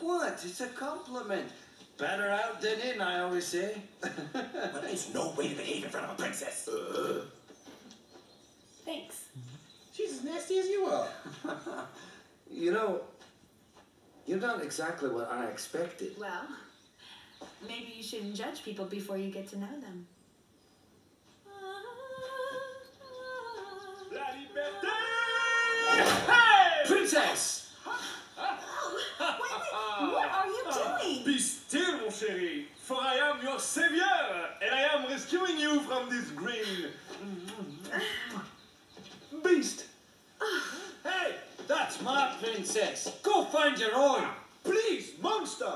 What? It's a compliment. Better out than in, I always say. But there's no way to behave in front of a princess. Thanks. She's as nasty as you are. you know, you're not exactly what I expected. Well, maybe you shouldn't judge people before you get to know them. La liberté! Hey! Princess! Are you doing? Be still, mon chéri, for I am your savior, and I am rescuing you from this green beast. Hey, that's my princess. Go find your own. Please, monster!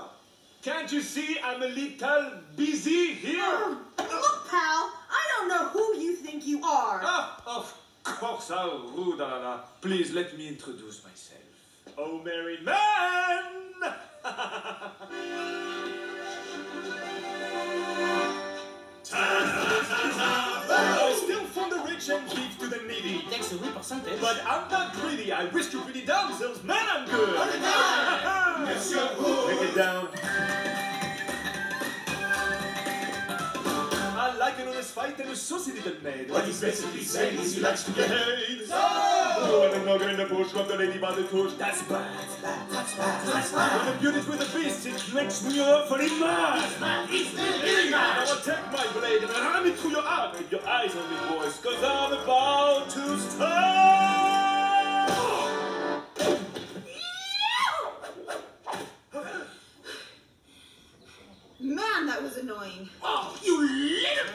Can't you see I'm a little busy here? Look, pal, I don't know who you think you are. Ah, of course, how rude, Alana. Please let me introduce myself. Oh, merry man! I still fund the rich and give to the needy. Thanks to percentage. But I'm not greedy. I wish you pretty damsels, man, I'm good. Take it down. I like an honest fight and a saucy little maid. What he's basically saying is he likes to get paid. Oh, and another in the bush, got the lady by the tush. That's bad. That's bad. That's bad. That's bad. When the beauty's with the beast, it makes me awfully mad. Man, he's Hey, now I'll take my blade and ram it through your heart with your eyes on me, boys, cause I'm about to start. Man, that was annoying. Oh, you little...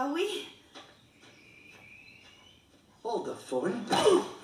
Shall we? All the fun.